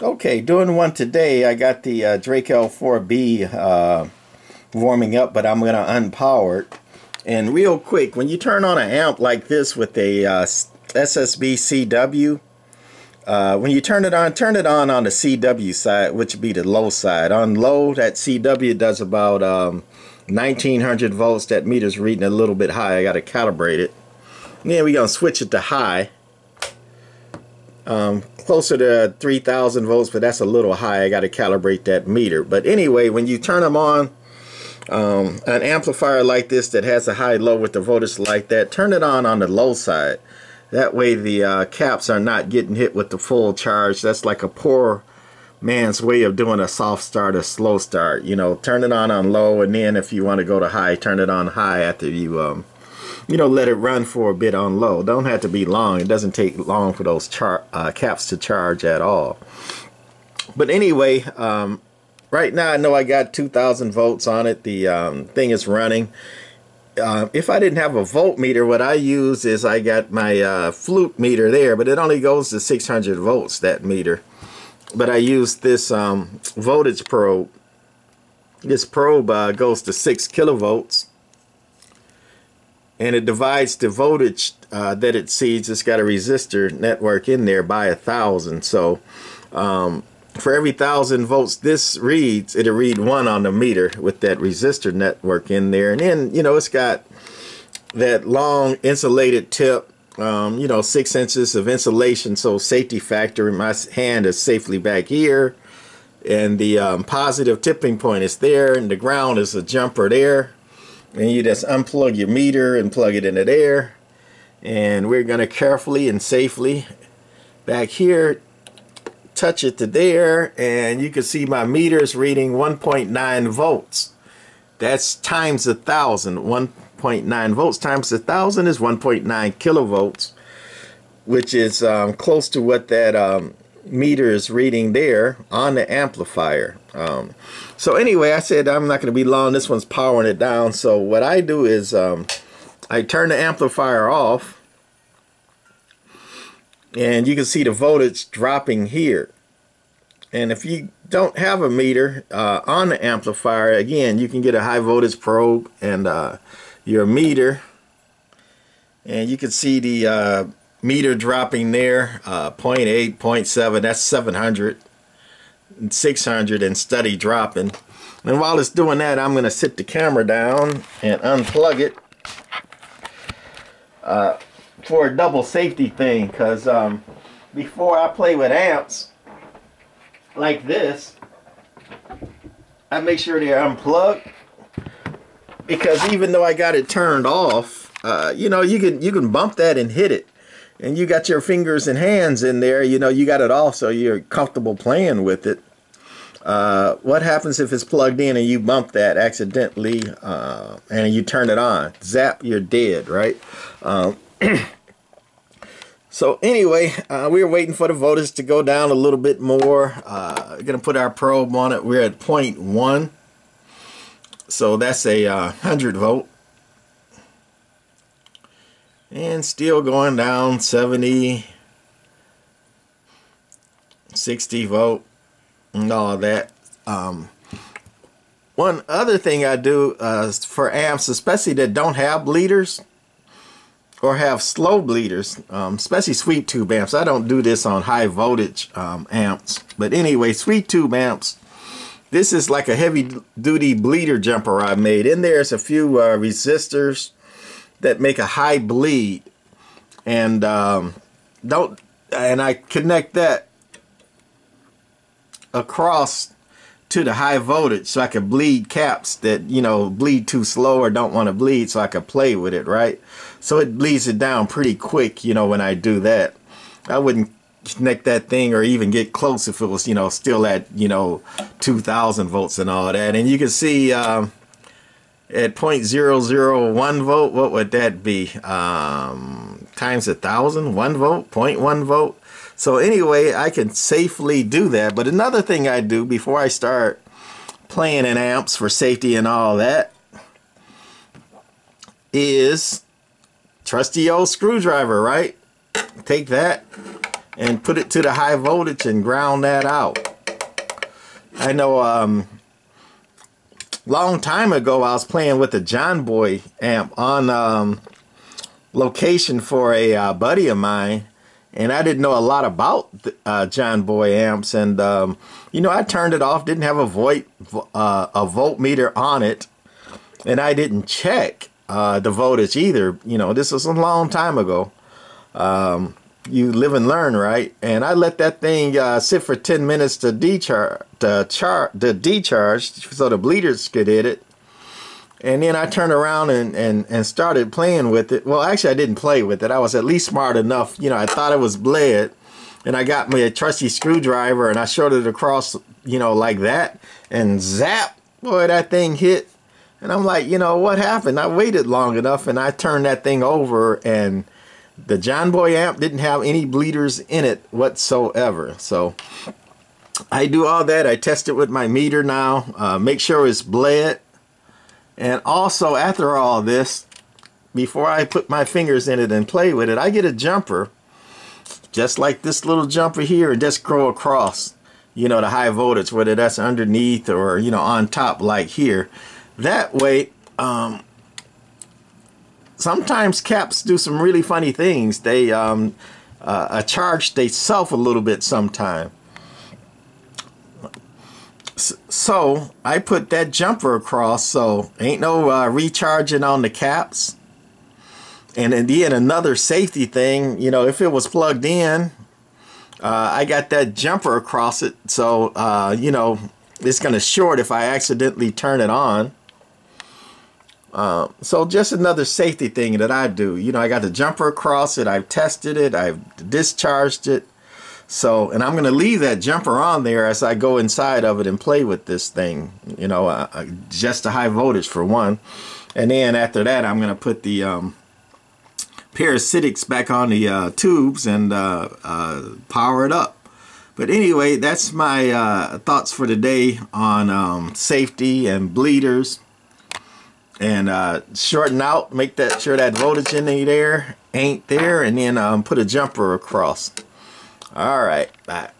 Okay, doing one today. I got the uh, Drake L4B uh, warming up, but I'm going to unpower it. And real quick, when you turn on an amp like this with a uh, SSB CW, uh, when you turn it on, turn it on on the CW side, which would be the low side. On low, that CW does about um, 1900 volts. That meter's reading a little bit high. I got to calibrate it. then we're going to switch it to high. Um, closer to 3000 volts, but that's a little high. I got to calibrate that meter. But anyway, when you turn them on, um, an amplifier like this that has a high-low with the voltage like that, turn it on on the low side. That way the uh, caps are not getting hit with the full charge. That's like a poor man's way of doing a soft start, a slow start. You know, turn it on on low, and then if you want to go to high, turn it on high after you um, you know, let it run for a bit on low. Don't have to be long. It doesn't take long for those uh, caps to charge at all. But anyway, um, right now I know I got 2,000 volts on it. The um, thing is running. Uh, if I didn't have a voltmeter, what I use is I got my uh, Fluke meter there, but it only goes to 600 volts, that meter. But I use this um, voltage probe. This probe uh, goes to 6 kilovolts and it divides the voltage uh, that it sees. It's got a resistor network in there by a thousand. So um, for every thousand volts this reads, it'll read one on the meter with that resistor network in there. And then, you know, it's got that long insulated tip, um, you know, six inches of insulation. So safety factor, in my hand is safely back here. And the um, positive tipping point is there, and the ground is a jumper there and you just unplug your meter and plug it into there and we're going to carefully and safely back here touch it to there and you can see my meter is reading 1.9 volts. That's times a thousand. 1.9 volts times a thousand is 1.9 kilovolts which is um, close to what that um, meter is reading there on the amplifier. Um, so anyway, I said I'm not going to be long. This one's powering it down. So what I do is um, I turn the amplifier off. And you can see the voltage dropping here. And if you don't have a meter uh, on the amplifier, again, you can get a high voltage probe and uh, your meter. And you can see the uh, meter dropping there uh, 0.8 0.7 that's 700 and 600 and steady dropping. And while it's doing that I'm gonna sit the camera down and unplug it uh, for a double safety thing because um, before I play with amps like this I make sure they're unplugged because even though I got it turned off uh, you know you can you can bump that and hit it and you got your fingers and hands in there, you know, you got it all, so you're comfortable playing with it. Uh, what happens if it's plugged in and you bump that accidentally uh, and you turn it on? Zap, you're dead, right? Um, so anyway, uh, we are waiting for the voltage to go down a little bit more. Uh, we're going to put our probe on it. We're at 0.1. So that's a 100 uh, volt and still going down 70 60 volt and all that. Um, one other thing I do uh, for amps especially that don't have bleeders or have slow bleeders um, especially sweep tube amps. I don't do this on high voltage um, amps. But anyway sweep tube amps this is like a heavy duty bleeder jumper I made. In there's a few uh, resistors that make a high bleed. And um, don't and I connect that across to the high voltage so I can bleed caps that you know bleed too slow or don't want to bleed so I can play with it right? So it bleeds it down pretty quick you know when I do that. I wouldn't connect that thing or even get close if it was you know still at you know 2000 volts and all that. And you can see um, at 0.001 vote, what would that be? Um, times a thousand, one vote, 0.1 vote. So anyway, I can safely do that. But another thing I do before I start playing in amps for safety and all that is trusty old screwdriver, right? Take that and put it to the high voltage and ground that out. I know um, long time ago I was playing with a John Boy amp on um, location for a uh, buddy of mine and I didn't know a lot about uh, John Boy amps and um, you know I turned it off didn't have a volt uh, a voltmeter on it and I didn't check uh, the voltage either. You know this was a long time ago. Um, you live and learn, right? And I let that thing uh, sit for 10 minutes to decharge, to, char to decharge so the bleeders could hit it. And then I turned around and, and, and started playing with it. Well, actually, I didn't play with it. I was at least smart enough. You know, I thought it was bled. And I got me a trusty screwdriver and I showed it across, you know, like that. And zap, boy, that thing hit. And I'm like, you know, what happened? I waited long enough and I turned that thing over and the John Boy amp didn't have any bleeders in it whatsoever. So I do all that. I test it with my meter now. Uh, make sure it's bled. And also after all this, before I put my fingers in it and play with it, I get a jumper just like this little jumper here and just go across, you know, the high voltage, whether that's underneath or, you know, on top like here. That way, um, sometimes caps do some really funny things. They um, uh, charge they self a little bit sometime. So I put that jumper across, so ain't no uh, recharging on the caps. And then another safety thing, you know, if it was plugged in, uh, I got that jumper across it, so uh, you know it's gonna short if I accidentally turn it on. Uh, so just another safety thing that I do. You know, I got the jumper across it. I've tested it. I've discharged it. So, and I'm going to leave that jumper on there as I go inside of it and play with this thing. You know, uh, uh just a high voltage for one. And then after that, I'm going to put the um, parasitics back on the uh, tubes and uh, uh, power it up. But anyway, that's my thoughts for today on um, safety and bleeders and uh, shorten out, make that sure that voltage in there ain't there, and then um, put a jumper across. All right, bye.